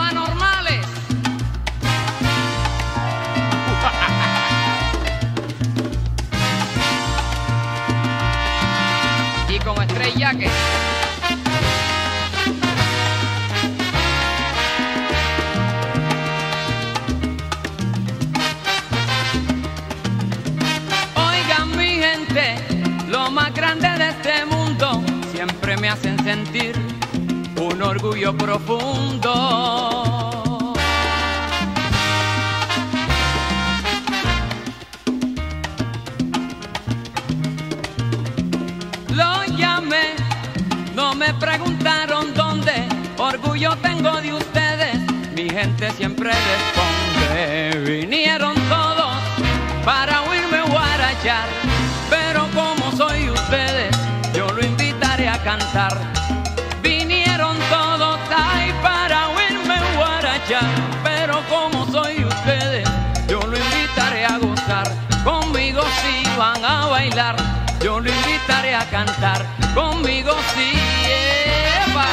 anormales. y con estrella que... Oigan mi gente, lo más grande de este mundo siempre me hacen sentir un orgullo profundo. Lo llamé, no me preguntaron dónde, orgullo tengo de ustedes, mi gente siempre responde, vinieron todos para huirme guarachar, pero como soy ustedes, yo lo invitaré a cantar. bailar, yo lo invitaré a cantar conmigo si Eva.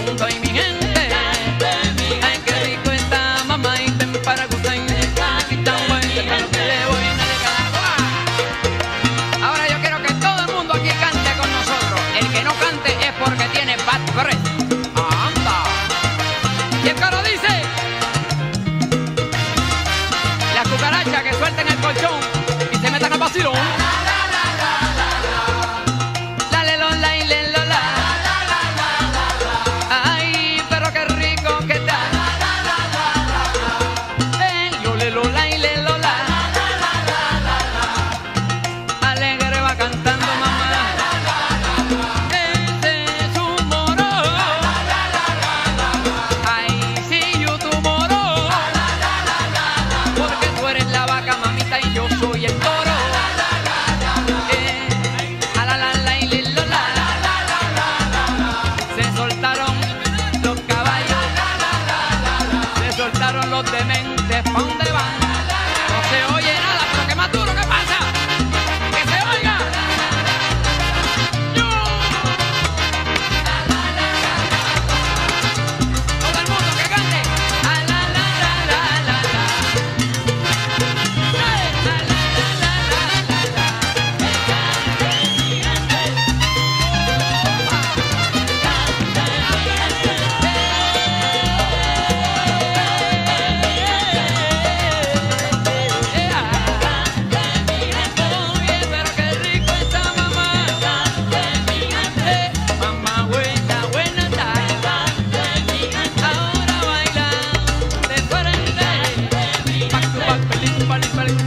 mundo y mi gente. Ay, qué rico está mamá y ten para gusten. Aquí tan bueno que está lo que le voy a Ahora yo quiero que todo el mundo aquí cante con nosotros. El que no cante es porque tiene bad breath. Suelten el colchón y se metan al vacilón.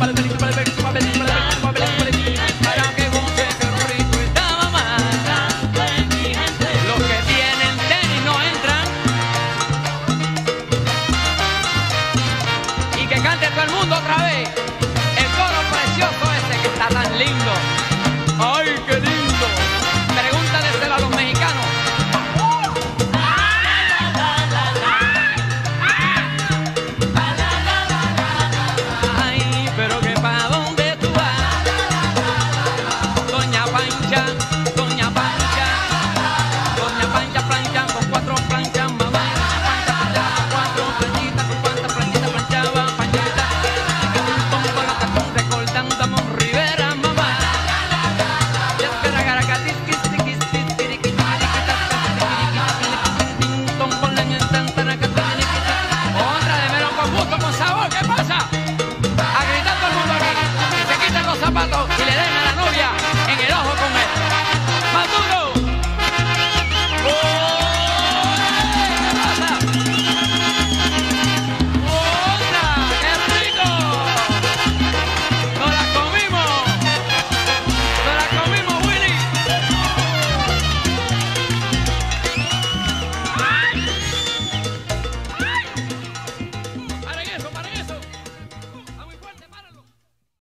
Kadhalikka